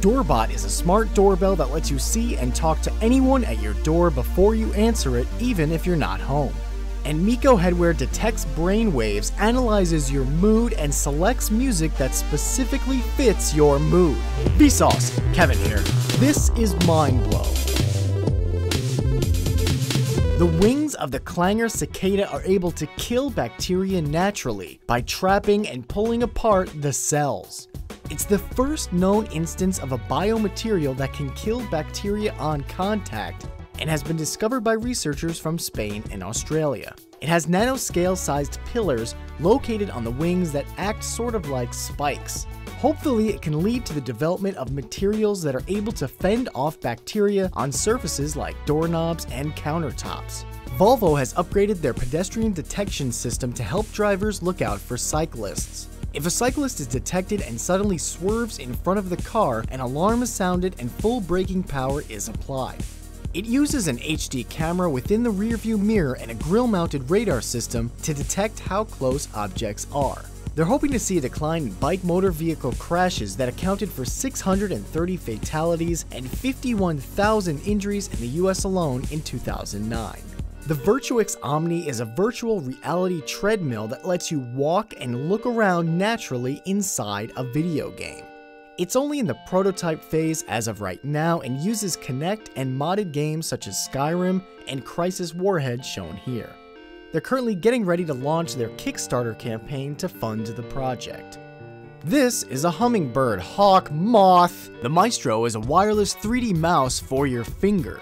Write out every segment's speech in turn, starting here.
Doorbot is a smart doorbell that lets you see and talk to anyone at your door before you answer it, even if you're not home. And Mico Headwear detects brain waves, analyzes your mood, and selects music that specifically fits your mood. Vsauce, Kevin here. This is Mind Blow. The wings of the clanger cicada are able to kill bacteria naturally by trapping and pulling apart the cells. It's the first known instance of a biomaterial that can kill bacteria on contact and has been discovered by researchers from Spain and Australia. It has nanoscale sized pillars located on the wings that act sort of like spikes. Hopefully, it can lead to the development of materials that are able to fend off bacteria on surfaces like doorknobs and countertops. Volvo has upgraded their pedestrian detection system to help drivers look out for cyclists. If a cyclist is detected and suddenly swerves in front of the car, an alarm is sounded and full braking power is applied. It uses an HD camera within the rearview mirror and a grill-mounted radar system to detect how close objects are. They're hoping to see a decline in bike motor vehicle crashes that accounted for 630 fatalities and 51,000 injuries in the US alone in 2009. The Virtuix Omni is a virtual reality treadmill that lets you walk and look around naturally inside a video game. It's only in the prototype phase as of right now and uses Kinect and modded games such as Skyrim and Crysis Warhead shown here. They're currently getting ready to launch their Kickstarter campaign to fund the project. This is a hummingbird hawk moth. The Mycestro is a wireless 3D mouse for your finger.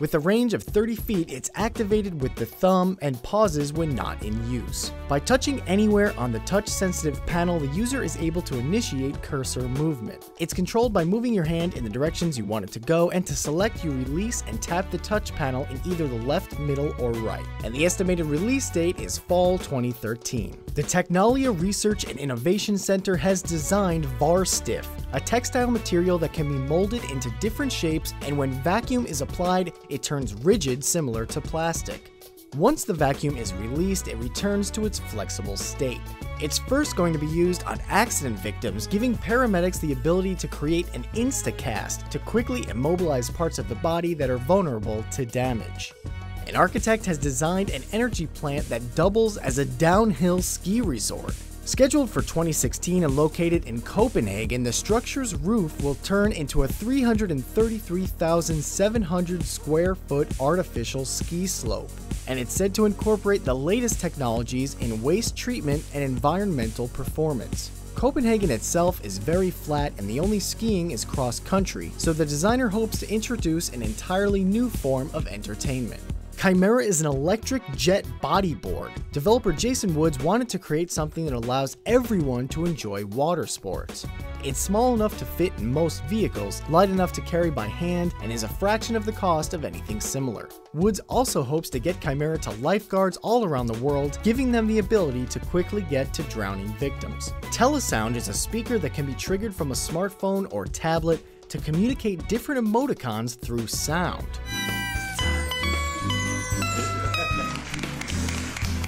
With a range of 30 feet, it's activated with the thumb and pauses when not in use. By touching anywhere on the touch-sensitive panel, the user is able to initiate cursor movement. It's controlled by moving your hand in the directions you want it to go, and to select, you release and tap the touch panel in either the left, middle, or right. And the estimated release date is fall 2013. The Tecnalia Research and Innovation Center has designed VarStiff, a textile material that can be molded into different shapes and when vacuum is applied, it turns rigid similar to plastic. Once the vacuum is released, it returns to its flexible state. It's first going to be used on accident victims, giving paramedics the ability to create an instacast to quickly immobilize parts of the body that are vulnerable to damage. An architect has designed an energy plant that doubles as a downhill ski resort. Scheduled for 2016 and located in Copenhagen, the structure's roof will turn into a 333,700 square foot artificial ski slope, and it's said to incorporate the latest technologies in waste treatment and environmental performance. Copenhagen itself is very flat and the only skiing is cross country, so the designer hopes to introduce an entirely new form of entertainment. Chimera is an electric jet bodyboard. Developer Jason Woods wanted to create something that allows everyone to enjoy water sports. It's small enough to fit in most vehicles, light enough to carry by hand, and is a fraction of the cost of anything similar. Woods also hopes to get Chimera to lifeguards all around the world, giving them the ability to quickly get to drowning victims. Telesound is a speaker that can be triggered from a smartphone or tablet to communicate different emoticons through sound.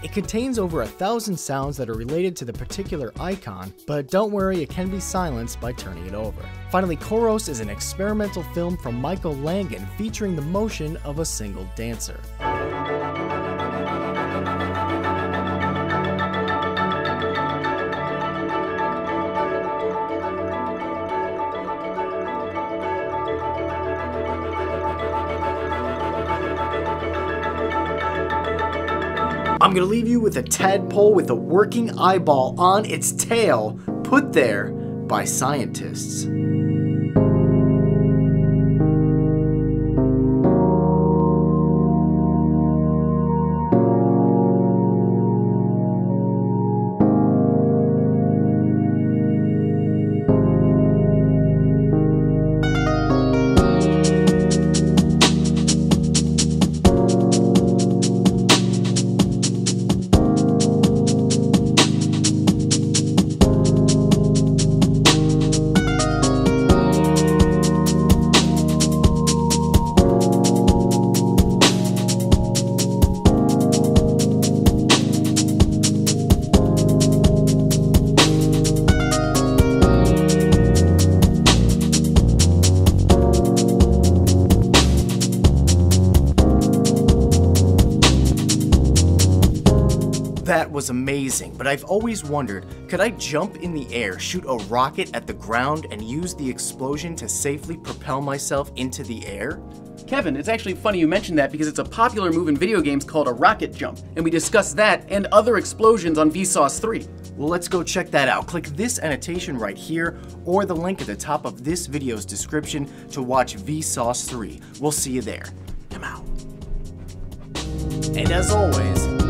It contains over a thousand sounds that are related to the particular icon, but don't worry, it can be silenced by turning it over. Finally, Choros is an experimental film from Michael Langan featuring the motion of a single dancer. I'm gonna leave you with a tadpole with a working eyeball on its tail, put there by scientists. Was amazing, but I've always wondered, could I jump in the air, shoot a rocket at the ground, and use the explosion to safely propel myself into the air? Kevin, it's actually funny you mentioned that because it's a popular move in video games called a rocket jump, and we discussed that and other explosions on Vsauce 3. Well, let's go check that out. Click this annotation right here or the link at the top of this video's description to watch Vsauce 3. We'll see you there. I'm out. And as always,